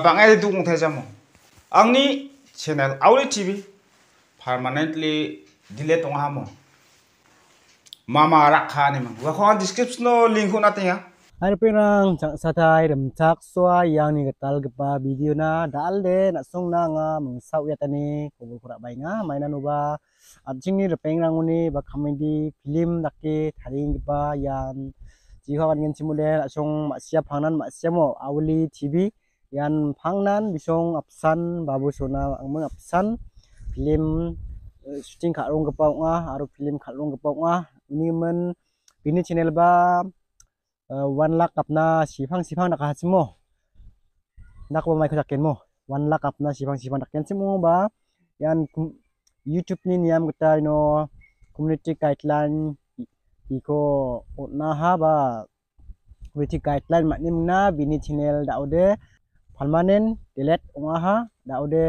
bangai dukung thai jamo angni channel auli tv permanently delete ong hamo mama rakha ni mang wa khon description no link ko natinga Hai pengrang changsa thai remchak soa yang ni gatal gapa video na dal de na song na nga mung sau ya tani khobor khura bai nga maina no ba ajing ni pengrang uni ba comedy film dakke tharing jihawan ngin simule asong masia phangnan masia mo awli tv yan phangnan bisong apsan babu sona angmeng apsan. Film uh, shooting kharong gapa nga aro film kharong gapa nga ini men bini channel ba uh, 1 lakh apna sifang sifang nak hasmo nak ba mai khaken mo 1 lakh apna sifang sifang nak simo ba. Yan youtube ni niam kita no community guideline iko na ha ba witi guideline mak nim na bini channel da ode permanent delete onga ha da ode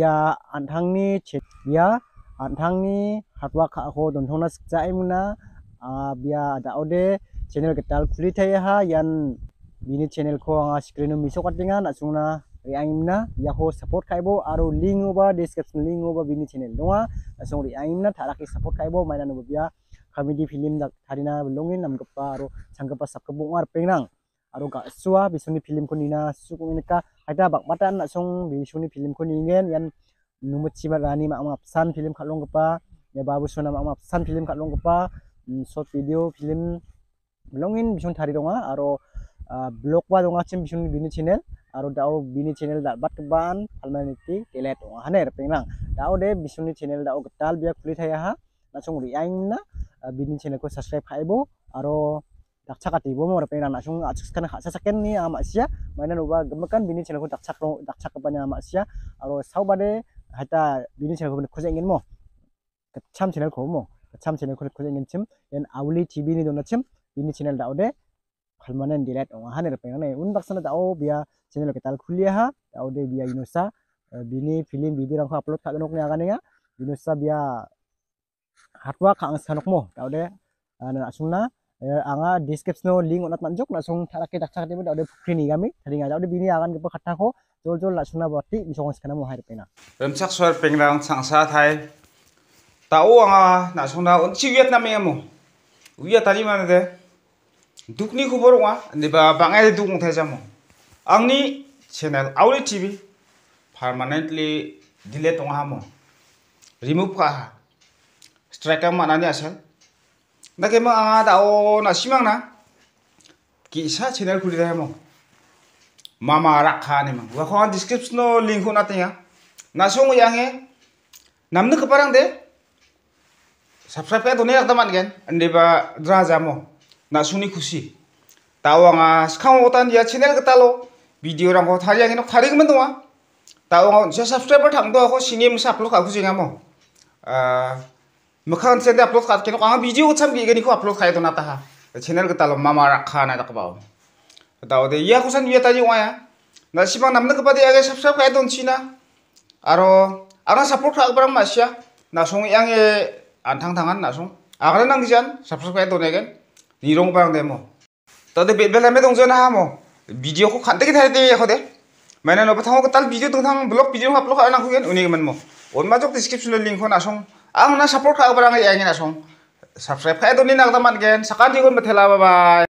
ya anthang ni chet ya anthang ni hatwa kha ho don thona sikja imuna a bia da ode channel ketal khuli thai ha yan bini channel ko anga screen mi so katinga na sungna riangimna ya ho support kaibo aro link oba description link oba bini channel donga asung riangimna tharaki support kaibo maina no bia di film dak tharina belongin nam gapa aro sanggapa sakabung ar pengrang aro ga suwa bisuni film ko nina sukung inika haida bak matan na song bisuni film ko ningen yan numut chiba rani ma amap san film khalong gapa ya babu sona ma amap san film khalong gapa mm, short video film belongin bisun thari donga aro blog wa donga chim bisun bini channel. Aro dao bini channel da bat ban palmaniti telet donga haner pengrang dao de bisuni channel dao getal biak kulit thaya ha na song ri aing na bini channel ko subscribe khaibo aro dakcha kati bo mo pe na sung achus kan khasa saken ni ama sia mana no ba gemakan bini channel ko dakcha ko dakcha ko banya ama sia aro sau bade hata bini channel ko khoje ngin mo cham channel ko mo cham channel ko khoje ngin chim en awli tv ni dona chim bini channel da ode permanent delete ong ha ne pe ne un baksana da o bia channel ko tal khulia ha da ode bia inusa bini film video rang ko upload ka nok ne aga ne ya inusa bia hatwa kang sanok mo. Daude ana asungna anga description no link onat manjuk na sung tharake dak chak debe daude phukri ni gami thari nga daude bini agan gepa khatta ko. Jol jol la sungna bati bisong skana mo hair pena remchak swar pengrang changsa thai tao anga na sungna un chi vietnam emo uya tani mane de dukni khobor wa niba bangai dukung thai jamo angni channel auli tv permanently delete ong hamo remove ka strike ang mana ni asal? Na ke ma anga da o na simang na ki sa channel khuli da mo mama rakha ni ma wa khon description no link ko na te ya na song yang he nam ne kaparang de subscribe dunia ta man gen ande ba dra ja mo. Na suni khushi tawa nga skang otan ya channel ka talo video rang ko thari yang no thari men do wa tawa nga subscriber thang do ko singim sa upload nga mo. Ah मखान से अपलोड खाते केनो Kong video छम गी गनी को अपलोड खाय दोना ता चैनल के तालो मामा रखा ना तक बाओ दे या ये ताजी वाया ना सिबा नमन के पदे आगे सब्सक्राइब खाय आरो सपोर्ट खाक बरंग मासिया ना सोंग यांग आंथां थांगान ना सोंग आगरे नांग जान सब्सक्राइब खाय दोनेगेन निरोंग बांग देमो तदे बेबेला मे दोंजो ना हामो वीडियो को खाते के थाय दे हो दे मैंने नबथांग के ताल वीडियो दोंथां ब्लॉग वीडियो अपलोड खाना खुगेन उनी मनमो ओनमा जो डिस्क्रिप्शन लिंक हो ना सोंग ang na support ka barang yang ina song. Subscribe ka ito ni nagdaman gen sa kanti ko matela bye bye